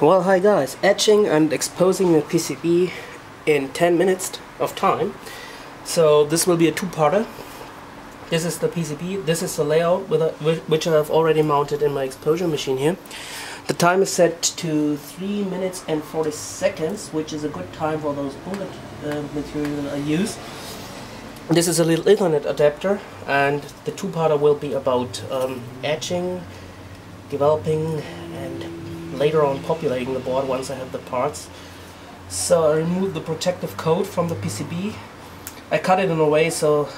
Well, hi guys, etching and exposing the PCB in 10 minutes of time. So this will be a two-parter. This is the PCB, this is the layout with a, which I have already mounted in my exposure machine here. The time is set to 3 minutes and 40 seconds, which is a good time for those bullet uh, material I use. This is a little Ethernet adapter and the two-parter will be about um, etching, developing later on populating the board once I have the parts. So I removed the protective coat from the PCB. I cut it in a way so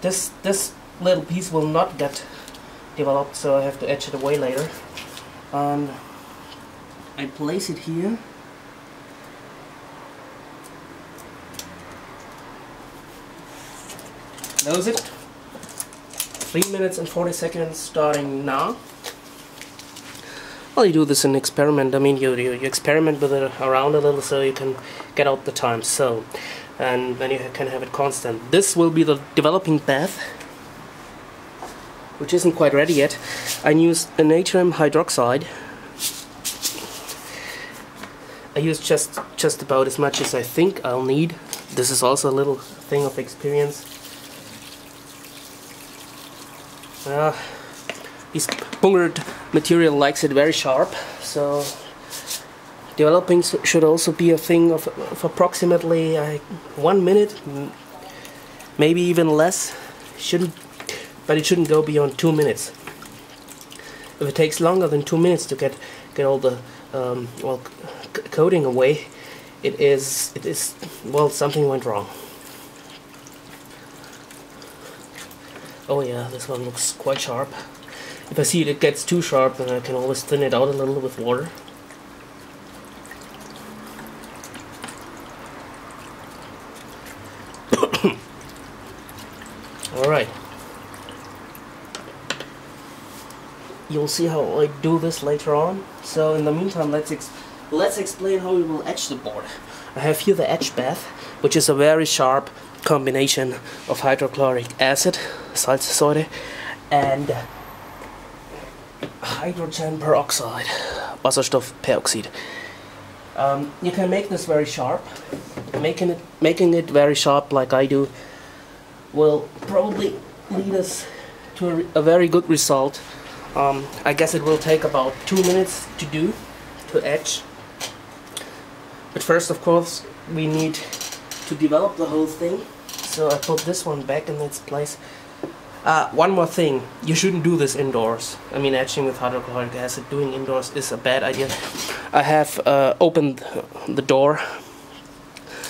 this this little piece will not get developed so I have to etch it away later. And I place it here. Close it. 3 minutes and 40 seconds starting now. Well, you do this in experiment. I mean, you, you, you experiment with it around a little so you can get out the time. So, and then you can have it constant. This will be the developing bath, which isn't quite ready yet. I used a natrium hydroxide. I use just just about as much as I think I'll need. This is also a little thing of experience. Uh, this Bungard material likes it very sharp, so developing should also be a thing of, of approximately uh, one minute, maybe even less. Shouldn't, but it shouldn't go beyond two minutes. If it takes longer than two minutes to get get all the um, well coating away, it is it is well something went wrong. Oh yeah, this one looks quite sharp. If I see it, it gets too sharp, then I can always thin it out a little with water. Alright. You'll see how I do this later on. So in the meantime, let's ex let's explain how we will etch the board. I have here the etch bath, which is a very sharp combination of hydrochloric acid, Salzsäure, and hydrogen peroxide, Wasserstoffperoxid. Um, you can make this very sharp. Making it, making it very sharp like I do will probably lead us to a, a very good result. Um, I guess it will take about two minutes to do, to etch. But first, of course, we need to develop the whole thing. So I put this one back in its place. Uh, one more thing, you shouldn't do this indoors. I mean, etching with hydrochloric acid, doing indoors is a bad idea. I have uh, opened the door,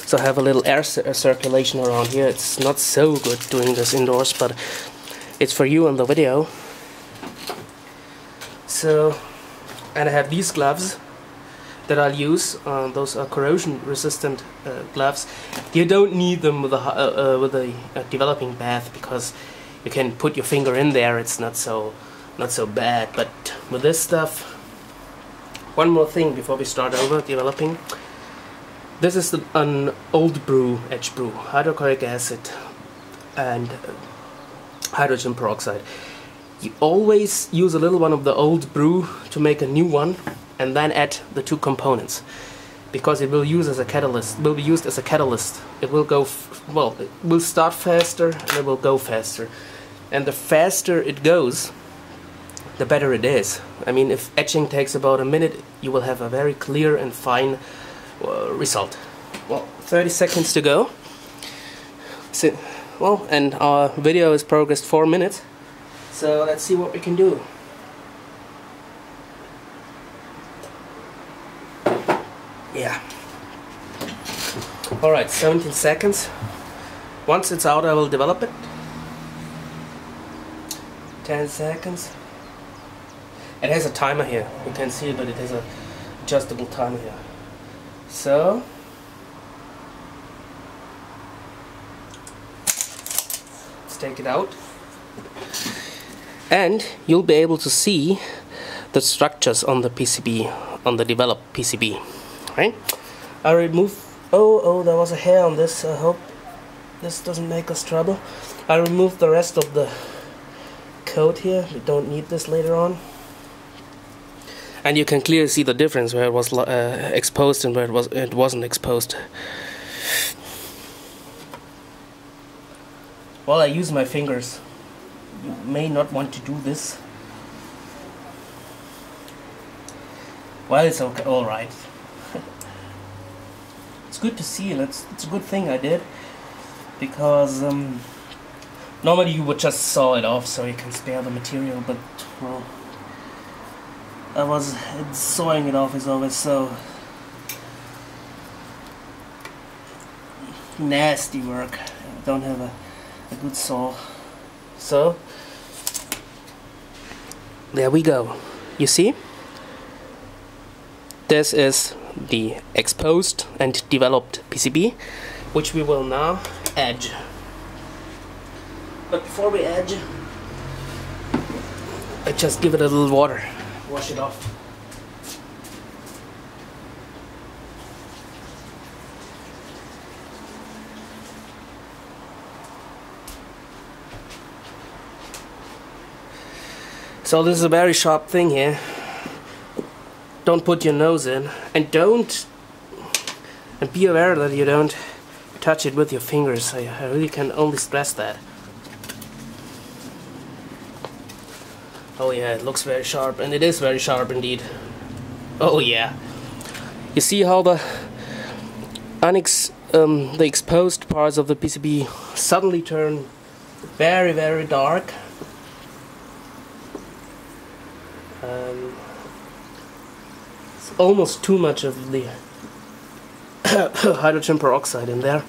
so I have a little air circulation around here. It's not so good doing this indoors, but it's for you on the video. So, and I have these gloves that I'll use. Uh, those are corrosion resistant uh, gloves. You don't need them with a, uh, uh, with a developing bath because you can put your finger in there it's not so not so bad. But with this stuff one more thing before we start over developing. This is the, an old brew etch brew hydrochloric acid and uh, hydrogen peroxide. You always use a little one of the old brew to make a new one and then add the two components because it will use as a catalyst will be used as a catalyst it will go well it will start faster and it will go faster. And the faster it goes the better it is. I mean if etching takes about a minute you will have a very clear and fine uh, result. Well 30 seconds to go. So, well and our video has progressed four minutes. So let's see what we can do yeah alright 17 seconds. Once it's out I will develop it. 10 seconds. It has a timer here. You can see but it has a adjustable timer here. So let's take it out. And you'll be able to see the structures on the PCB on the developed PCB right? I remove. Oh, oh, there was a hair on this. I hope this doesn't make us trouble. I removed the rest of the coat here. We don't need this later on. and you can clearly see the difference where it was uh, exposed and where it was it wasn't exposed. While I use my fingers, you may not want to do this. Well, it's okay, all right. It's good to see. It's it's a good thing I did because um, normally you would just saw it off so you can spare the material, but well, I was sawing it off as always so nasty work. I don't have a, a good saw, so there we go. You see? This is the exposed and developed PCB, which we will now etch. But before we etch, I just give it a little water, wash it off. So this is a very sharp thing here don't put your nose in and don't and be aware that you don't touch it with your fingers. I, I really can only stress that. Oh yeah it looks very sharp and it is very sharp indeed. Oh yeah. You see how the unex um, the exposed parts of the PCB suddenly turn very very dark? Um, almost too much of the hydrogen peroxide in there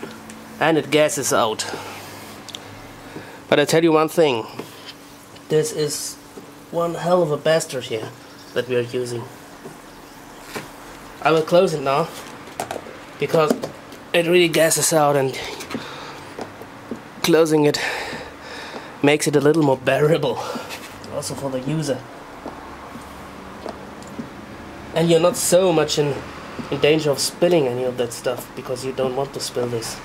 and it gases out. But I tell you one thing, this is one hell of a bastard here that we are using. I will close it now because it really gases out and closing it makes it a little more bearable also for the user and you're not so much in, in danger of spilling any of that stuff because you don't want to spill this.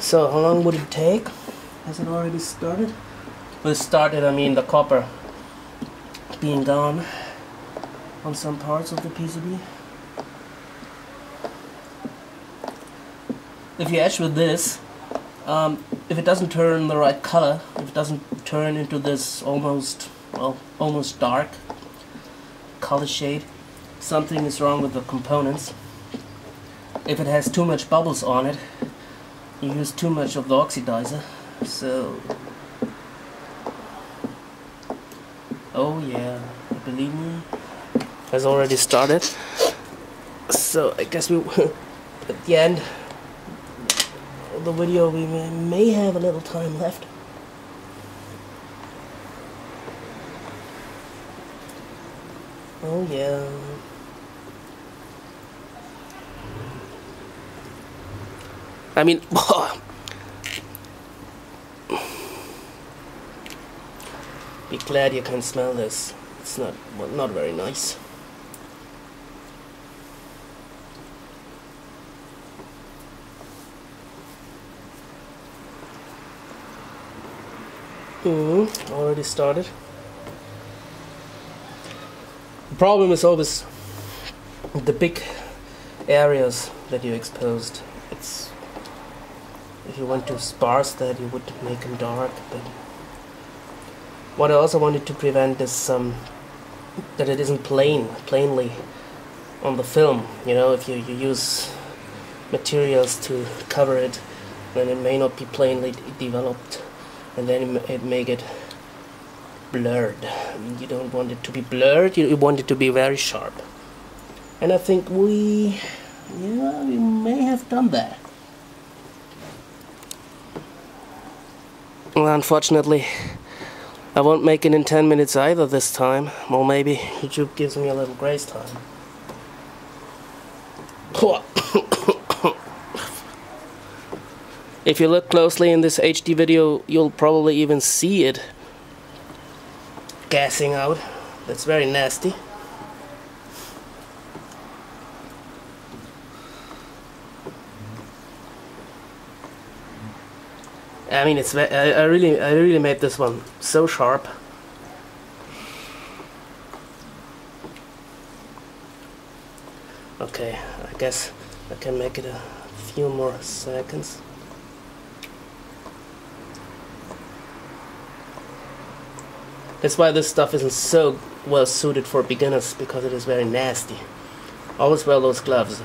So how long would it take? Has it already started? Well, started, I mean the copper being gone on some parts of the PCB. If you etch with this, um, if it doesn't turn the right color, if it doesn't turn into this almost almost dark color shade. Something is wrong with the components. If it has too much bubbles on it, you use too much of the oxidizer. So, oh yeah, believe me, has already started. So I guess we, at the end of the video, we may have a little time left. Oh yeah. I mean, be glad you can smell this. It's not well, not very nice. Mm, already started. The problem is always the big areas that you exposed. It's if you want to sparse that, you would make them dark. But what I also wanted to prevent is um, that it isn't plain, plainly on the film. You know, if you, you use materials to cover it, then it may not be plainly developed, and then it may get blurred. You don't want it to be blurred, you want it to be very sharp. And I think we, yeah, we may have done that. Well, unfortunately, I won't make it in 10 minutes either this time. Well, maybe YouTube gives me a little grace time. if you look closely in this HD video, you'll probably even see it gassing out. That's very nasty. I mean, it's I, I really I really made this one so sharp. Okay, I guess I can make it a few more seconds. That's why this stuff isn't so well suited for beginners because it is very nasty. Always wear those gloves.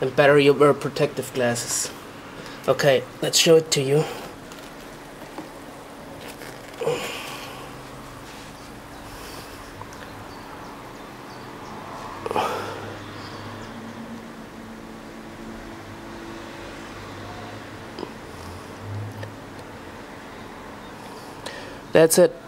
And better you wear protective glasses. Okay, let's show it to you. That's it.